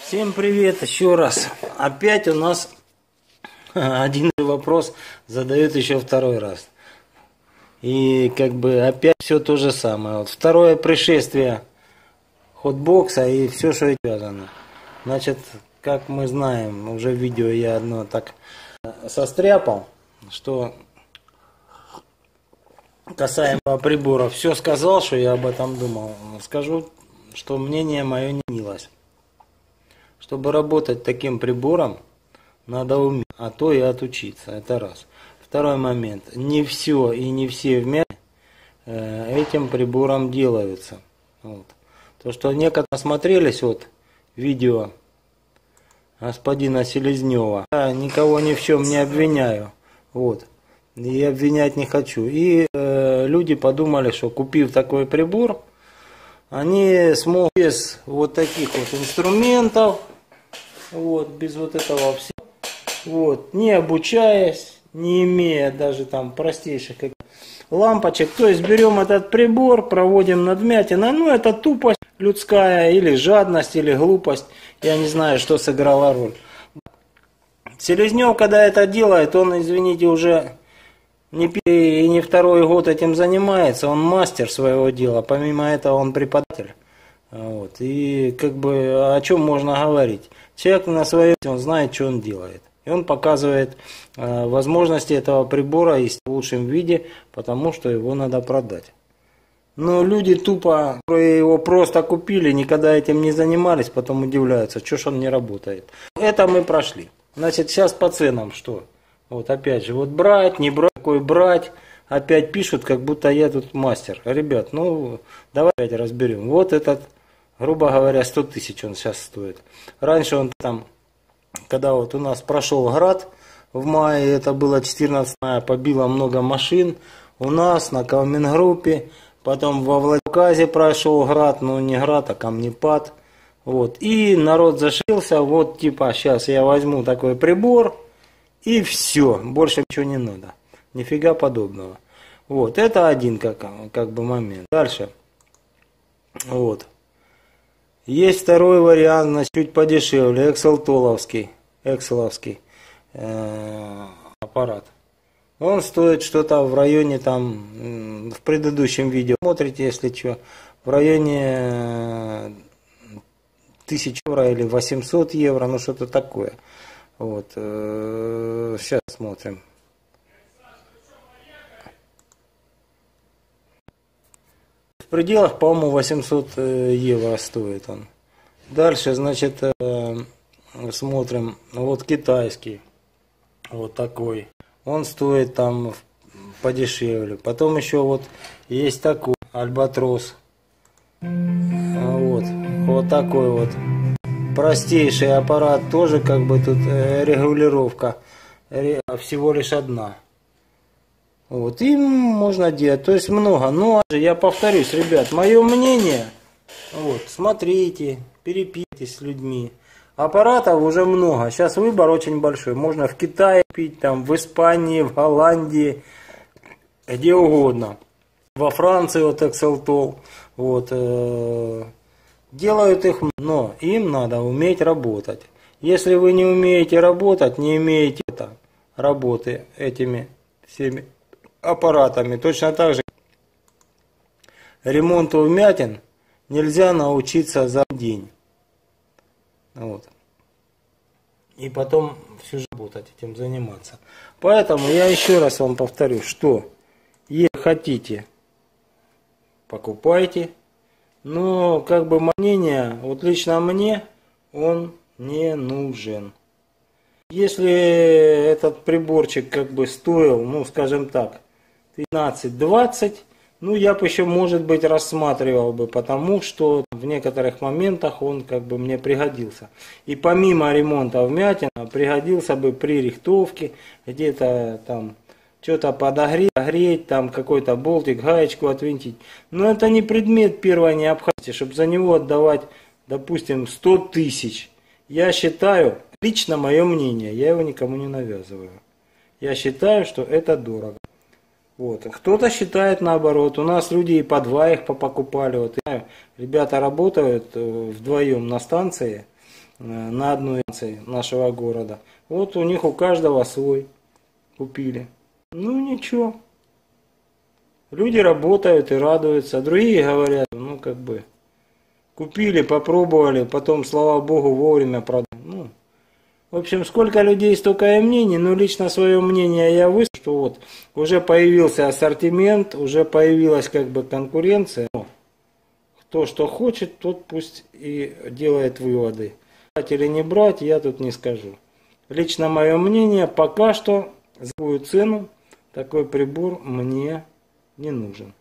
Всем привет еще раз. Опять у нас один вопрос задают еще второй раз. И как бы опять все то же самое. Вот второе пришествие хотбокса и все, что связано. Значит, как мы знаем, уже видео я одно так состряпал, что касаемо прибора, все сказал, что я об этом думал. Скажу, что мнение мое не менялось. Чтобы работать таким прибором, надо уметь, а то и отучиться. Это раз. Второй момент. Не все и не все вместе э, этим прибором делаются. Вот. То, что некоторые смотрелись вот видео господина Селезнева. Я никого ни в чем не обвиняю. Вот. И обвинять не хочу. И э, люди подумали, что купив такой прибор, они смогут без вот таких вот инструментов, вот, без вот этого всего, вот, не обучаясь, не имея даже там простейших как лампочек. То есть берем этот прибор, проводим над вмятиной, ну это тупость людская, или жадность, или глупость, я не знаю, что сыграла роль. Селезнев, когда это делает, он, извините, уже не первый и не второй год этим занимается, он мастер своего дела, помимо этого он преподаватель. Вот. И как бы о чем можно говорить? Человек на своем, он знает, что он делает. И он показывает э, возможности этого прибора в лучшем виде, потому что его надо продать. Но люди тупо, его просто купили, никогда этим не занимались, потом удивляются, что ж он не работает. Это мы прошли. Значит, сейчас по ценам что? Вот опять же, вот брать, не брать, какой брать. Опять пишут, как будто я тут мастер. Ребят, ну давай опять разберем. Вот этот, грубо говоря, 100 тысяч он сейчас стоит. Раньше он там когда вот у нас прошел град в мае, это было 14 мая, побило много машин, у нас на Калмингруппе, потом во Владикавказе прошел град, ну не град, а камнепад. Вот. И народ зашился, вот типа сейчас я возьму такой прибор и все, больше ничего не надо. Нифига подобного. Вот, это один как, как бы момент. Дальше. Вот. Есть второй вариант, значит, чуть подешевле, экселтоловский, экселовский э, аппарат. Он стоит что-то в районе там, в предыдущем видео, смотрите, если что, в районе 1000 евро или 800 евро, ну что-то такое. Вот, э, сейчас смотрим. Пределах, по-моему, 800 э, евро стоит он. Дальше, значит, э, смотрим, вот китайский, вот такой. Он стоит там подешевле. Потом еще вот есть такой, альбатрос. Вот, вот такой вот. Простейший аппарат, тоже как бы тут э, регулировка. Всего лишь одна. Вот, им можно делать, то есть много. Но я повторюсь, ребят, мое мнение, вот, смотрите, перепитесь с людьми. Аппаратов уже много, сейчас выбор очень большой. Можно в Китае пить, там, в Испании, в Голландии, где угодно. Во Франции вот Exceltol, вот, э, делают их, но им надо уметь работать. Если вы не умеете работать, не имеете это, работы этими всеми аппаратами. Точно так же ремонту вмятин нельзя научиться за день. Вот. И потом всю жизнь работать, этим заниматься. Поэтому я еще раз вам повторю, что если хотите, покупайте. Но как бы мнение, вот лично мне, он не нужен. Если этот приборчик как бы стоил, ну скажем так, 15-20, ну, я бы еще, может быть, рассматривал бы, потому что в некоторых моментах он как бы мне пригодился. И помимо ремонта вмятина, пригодился бы при рихтовке, где-то там что-то подогреть, огреть, там какой-то болтик, гаечку отвинтить. Но это не предмет первой необходимости, чтобы за него отдавать, допустим, 100 тысяч. Я считаю, лично мое мнение, я его никому не навязываю. Я считаю, что это дорого. Вот. Кто-то считает наоборот. У нас люди и по два их покупали. Вот. Ребята работают э, вдвоем на станции. э, на одной станции нашего города. Вот у них у каждого свой купили. Ну ничего. Люди работают и радуются. Другие говорят, ну как бы, купили, попробовали, потом, слава богу, вовремя продали. Ну, в общем, сколько людей, столько и мнений, но лично свое мнение я высказал, что вот уже появился ассортимент, уже появилась как бы конкуренция. Кто что хочет, тот пусть и делает выводы. Брать или не брать, я тут не скажу. Лично мое мнение, пока что за такую цену такой прибор мне не нужен.